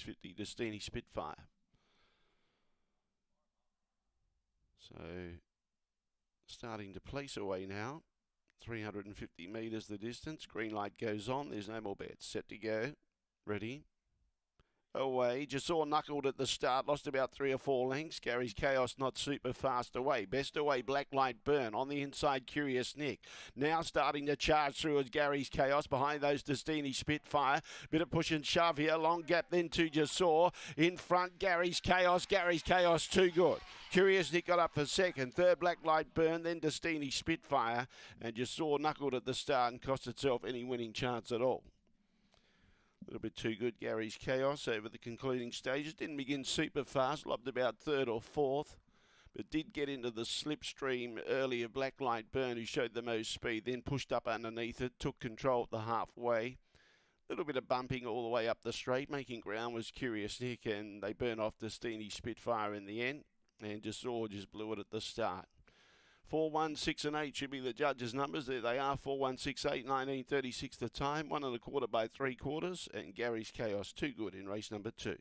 650 Destiny Spitfire. So starting to place away now. 350 metres the distance. Green light goes on. There's no more bets. Set to go. Ready away. Saw knuckled at the start, lost about three or four lengths. Gary's Chaos not super fast away. Best away, Black Light Burn. On the inside, Curious Nick. Now starting to charge through as Gary's Chaos. Behind those, Destiny Spitfire. Bit of push and shove here. Long gap then to saw. In front, Gary's Chaos. Gary's Chaos too good. Curious Nick got up for second. Third, Black Light Burn. Then Destiny Spitfire. And saw knuckled at the start and cost itself any winning chance at all. A little bit too good, Gary's Chaos over the concluding stages. Didn't begin super fast, lobbed about third or fourth, but did get into the slipstream earlier. Blacklight Burn, who showed the most speed, then pushed up underneath it, took control at the halfway. A little bit of bumping all the way up the straight, making ground was Curious Nick, and they burn off Destiny Spitfire in the end, and just just blew it at the start. 4, 1, 6 and 8 should be the judges' numbers. There they are, 4, 1, 6, 8, 19, 36 the time. One and a quarter by three quarters. And Gary's Chaos, too good in race number two.